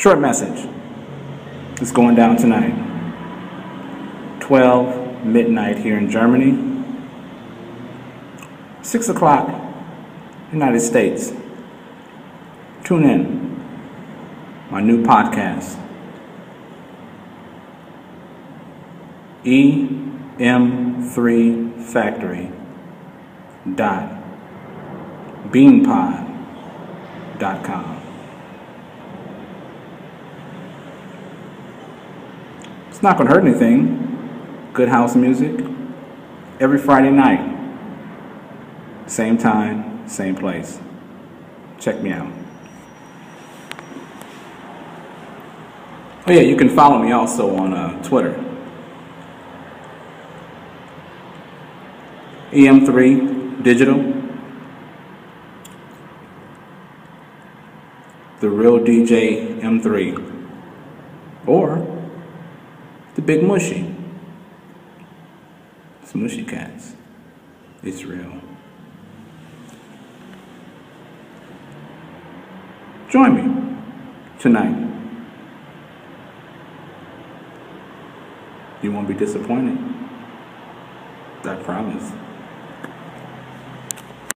Short message. It's going down tonight. 12 midnight here in Germany. 6 o'clock, United States. Tune in. My new podcast. EM3 Factory dot beanpod.com. It's not going to hurt anything. Good house music every Friday night. Same time, same place. Check me out. Oh, yeah, you can follow me also on uh, Twitter. EM3 Digital. The Real DJ M3. Or The Big Mushy. It's Mushy Cats. It's real. Join me tonight. You won't be disappointed. I promise.